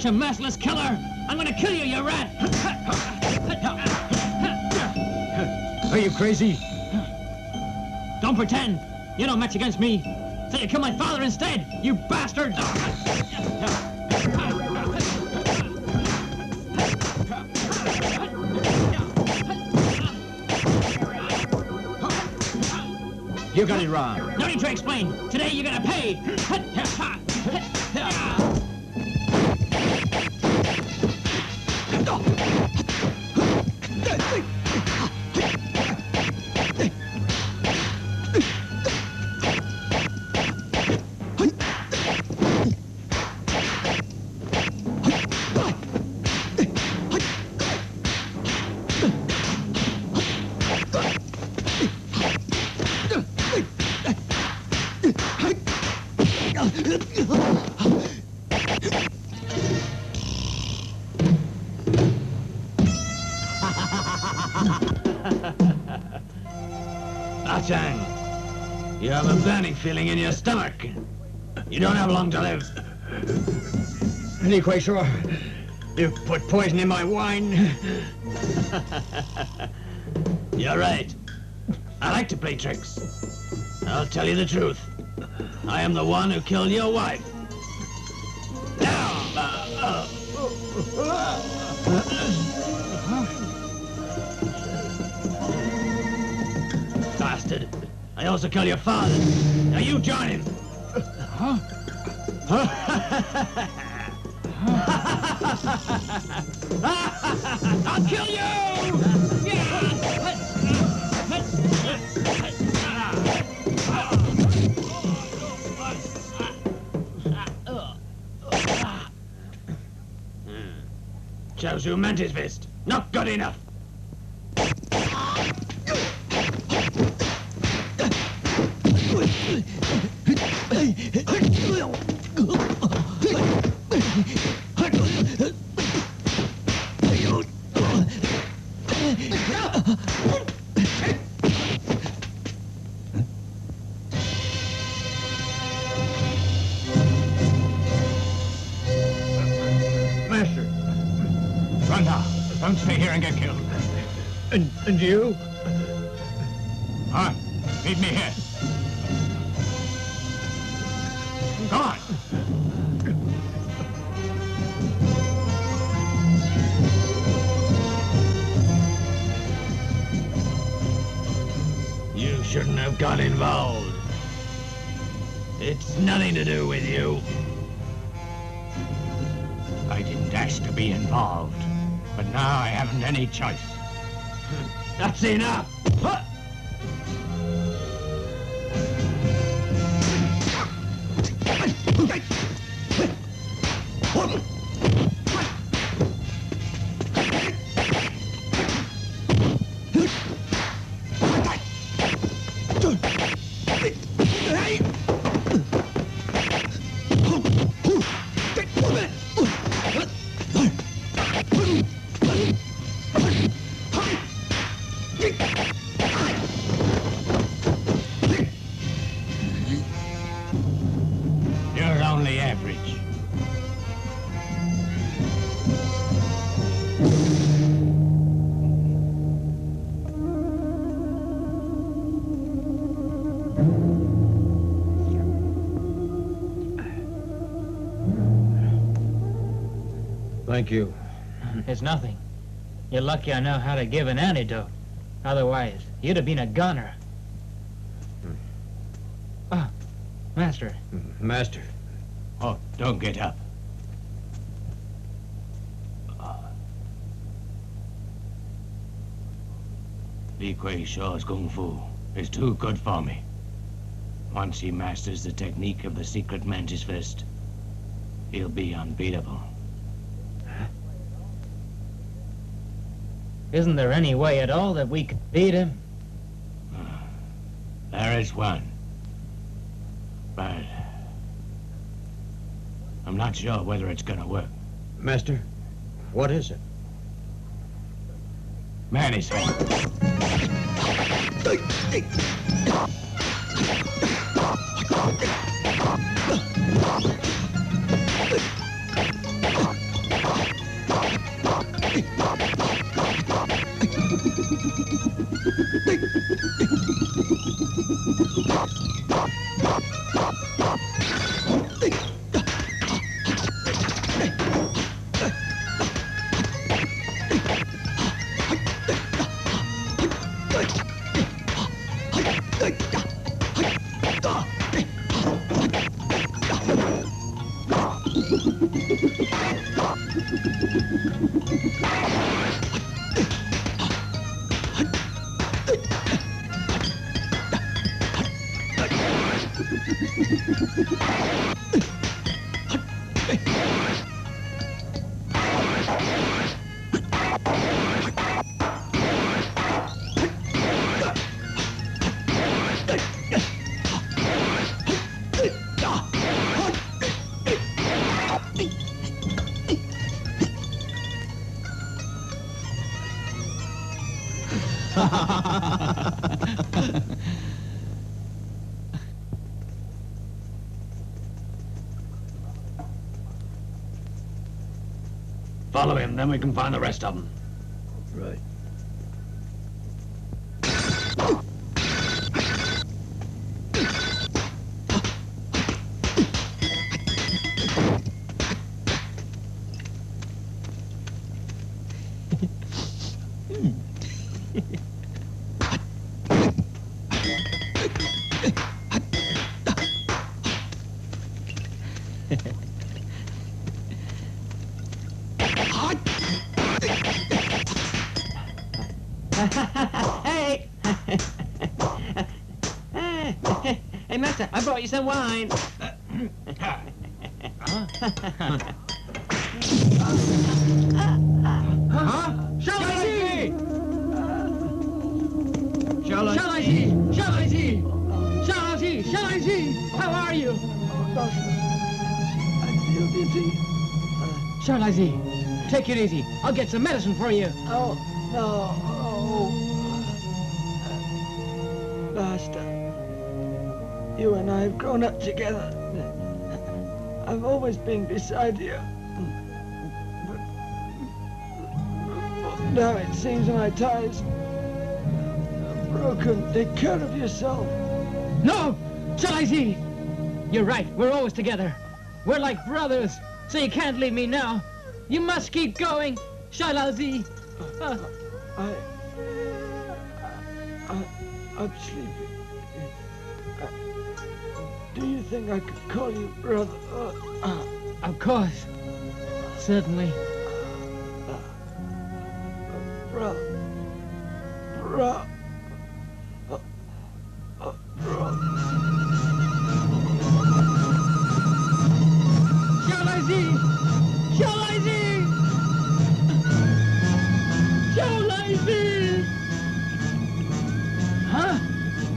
Such a merciless killer! I'm gonna kill you, you rat! Are you crazy? Don't pretend! You don't match against me! So you kill my father instead, you bastard! You got it wrong. No need to explain! Today you're gonna pay! Feeling in your stomach. You don't have long to live. Any quite sure? You put poison in my wine. You're right. I like to play tricks. I'll tell you the truth. I am the one who killed your wife. I also killed your father. Now you join him. I'll kill you! Shows who meant his fist. Not good enough. Shouldn't have got involved. It's nothing to do with you. I didn't ask to be involved, but now I haven't any choice. That's enough. Huh. Thank you. It's nothing. You're lucky I know how to give an antidote. Otherwise, you'd have been a gunner. Hmm. Ah, Master, hmm, Master. Oh, don't get up. Ah. Li Kuei Shaw's kung fu is too good for me. Once he masters the technique of the secret mantis fist, he'll be unbeatable. Isn't there any way at all that we could beat him? Hmm. There is one. But I'm not sure whether it's gonna work. Master, what is it? Manny's hand. Follow you then we can find the rest of them. Wine. Huh? Shall I see? Shall I Shall I see? Shall I see? Shall I see? Shall I see? How are you? I feel dizzy. Shall I see? Take it easy. I'll get some medicine for you. Oh, have together. I've always been beside you. But now it seems my ties are broken. Take care of yourself. No! I? You're right. We're always together. We're like brothers. So you can't leave me now. You must keep going. Shall I? Uh, I, I, I'm sleepy. I could call you brother? Uh, uh, of course. Certainly. brother. Bro. Uh, uh, brother. Shall I see? Shall I see? Shall I see? Huh?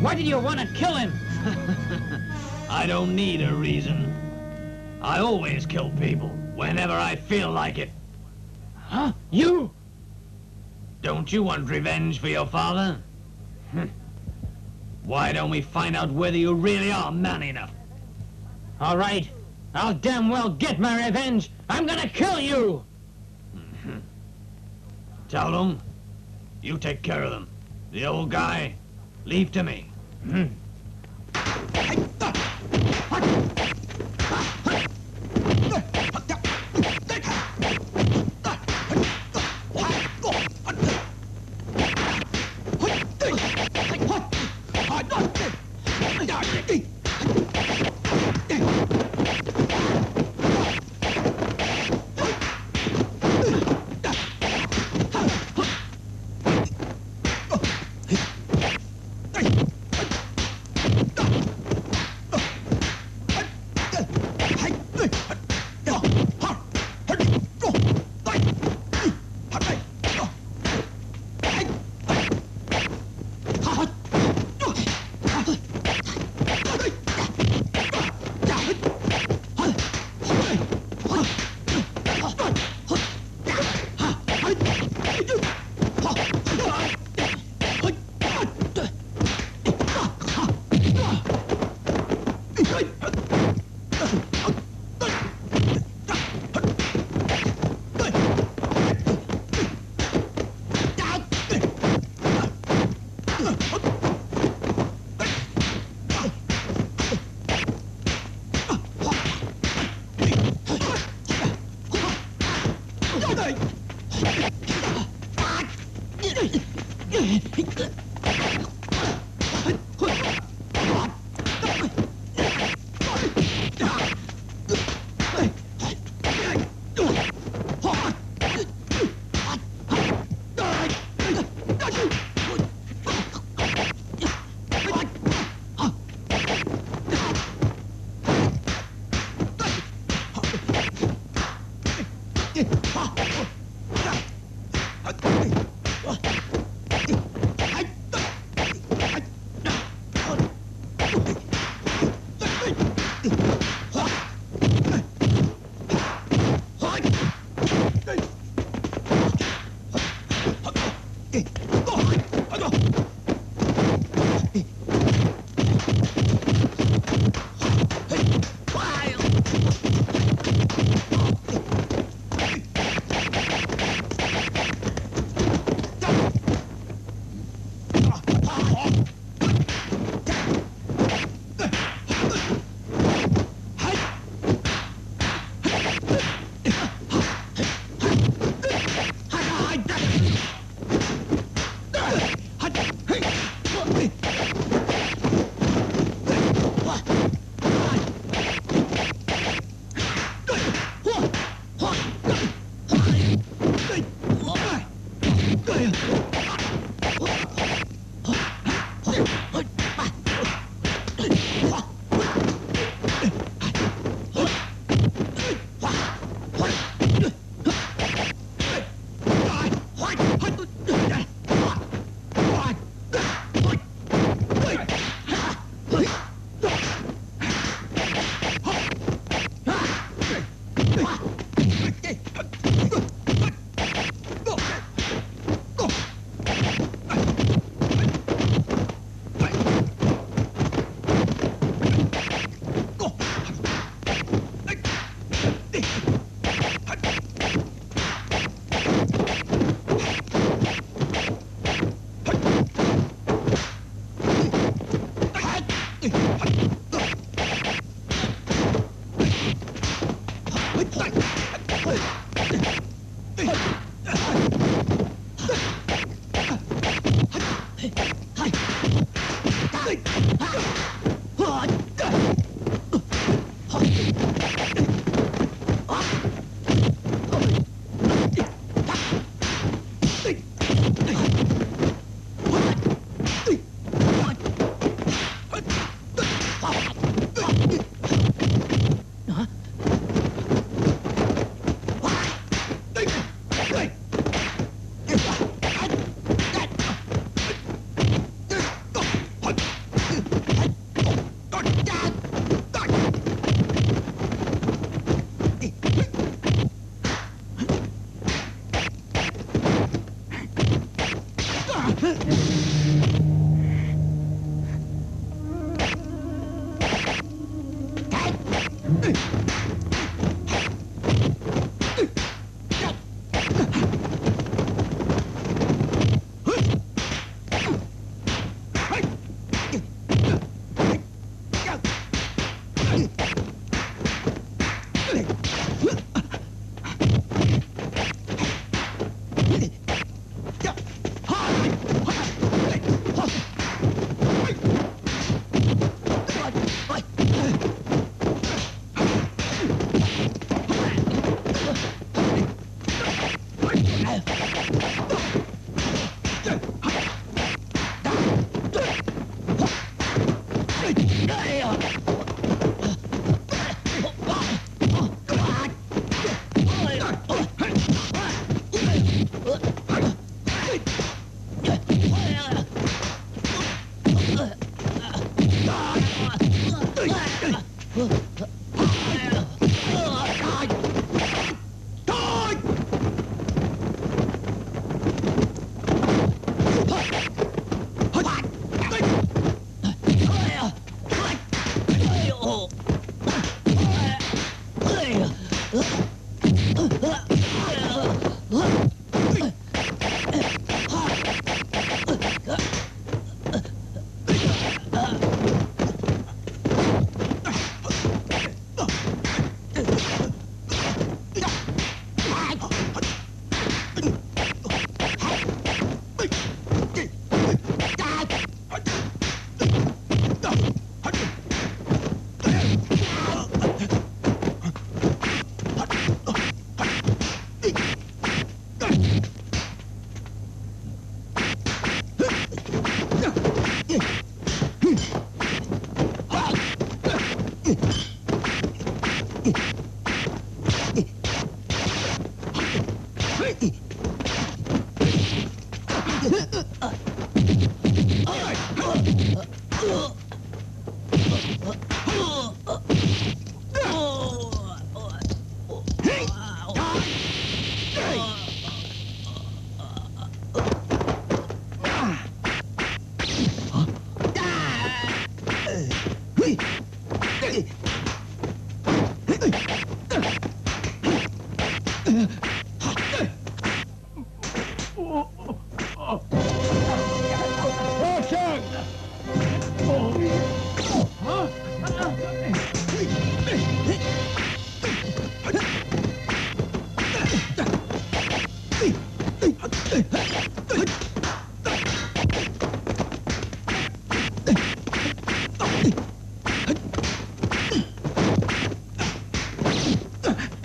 Why did you want to kill him? I don't need a reason. I always kill people whenever I feel like it. Huh? You? Don't you want revenge for your father? Hm. Why don't we find out whether you really are man enough? All right. I'll damn well get my revenge. I'm gonna kill you. Hm. Tell them, you take care of them. The old guy, leave to me. Hm. フッ! Thank you.